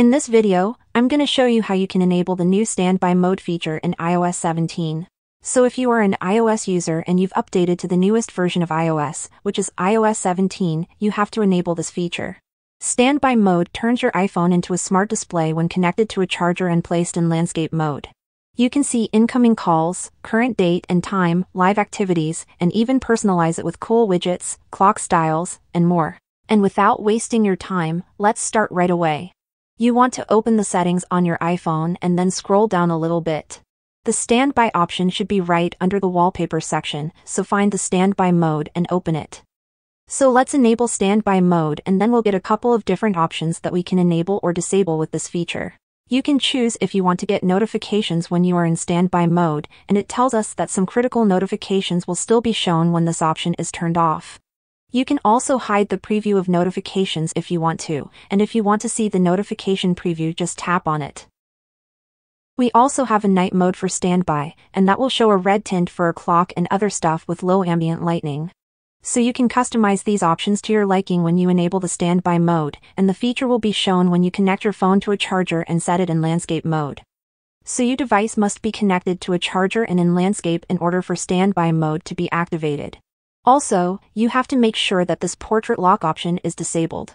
In this video, I'm going to show you how you can enable the new standby mode feature in iOS 17. So if you are an iOS user and you've updated to the newest version of iOS, which is iOS 17, you have to enable this feature. Standby mode turns your iPhone into a smart display when connected to a charger and placed in landscape mode. You can see incoming calls, current date and time, live activities, and even personalize it with cool widgets, clock styles, and more. And without wasting your time, let's start right away. You want to open the settings on your iPhone and then scroll down a little bit. The standby option should be right under the wallpaper section, so find the standby mode and open it. So let's enable standby mode and then we'll get a couple of different options that we can enable or disable with this feature. You can choose if you want to get notifications when you are in standby mode, and it tells us that some critical notifications will still be shown when this option is turned off. You can also hide the preview of notifications if you want to, and if you want to see the notification preview just tap on it. We also have a night mode for standby, and that will show a red tint for a clock and other stuff with low ambient lighting. So you can customize these options to your liking when you enable the standby mode, and the feature will be shown when you connect your phone to a charger and set it in landscape mode. So your device must be connected to a charger and in landscape in order for standby mode to be activated. Also, you have to make sure that this portrait lock option is disabled.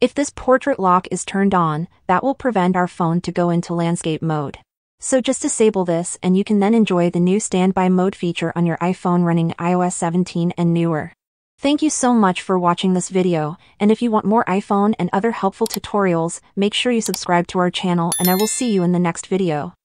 If this portrait lock is turned on, that will prevent our phone to go into landscape mode. So just disable this and you can then enjoy the new standby mode feature on your iPhone running iOS 17 and newer. Thank you so much for watching this video, and if you want more iPhone and other helpful tutorials, make sure you subscribe to our channel and I will see you in the next video.